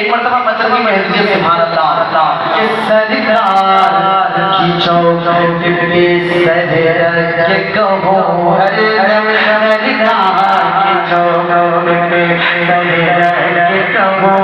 ایک مرتبہ مدنی میں حضرت سبحان اللہ کہ سرکار کی چوک پہ سجد کے کہوں ہر دم سرکار کی چوک پہ سجد کے کہوں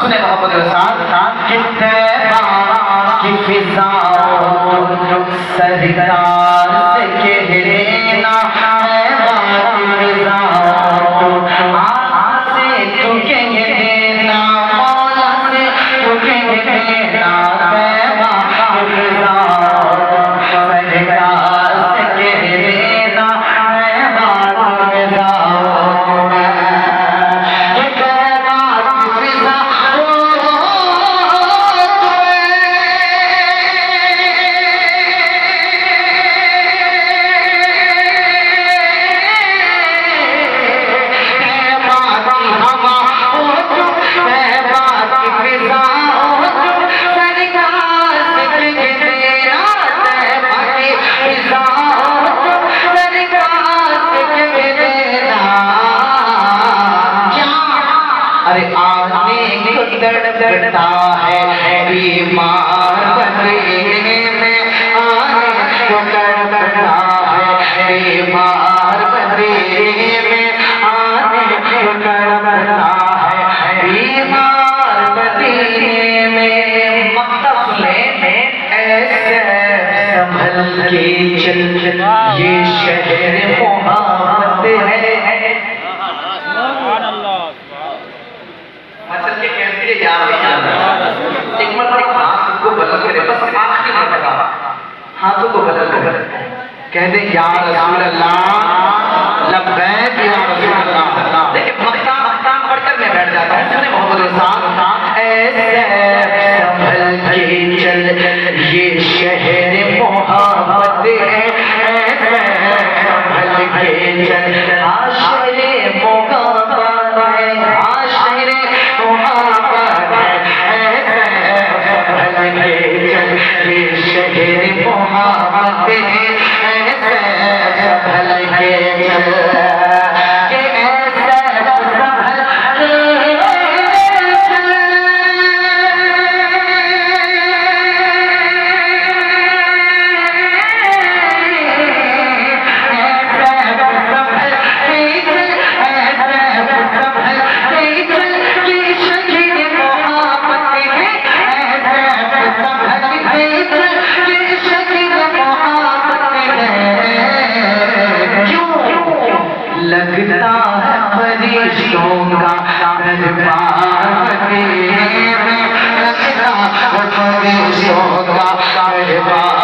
سنے محمد رسال کتنے بار کی فضاؤں سرکار سے کہہ ارے آنے کو ہے بیمار بندے میں آنے کو تڑپتا ہے بیمار بندے میں آنے کو تڑپتا ہے بیمار بندے میں مقتب لے ایسے سنبھل کے چل یہ شہر محمد ہے مطلب کہتے ہیں یا رسول اللہ ایک مرتبہ ہاتھ کو بلند کرے بس آخری مرتبہ ہاتھوں کو بلند کرے کہہ دیں، یا رسول اللہ، لبیک محمد فرشتوں کا دربار مدینے میں لگتا ہے فرشتوں کا دربار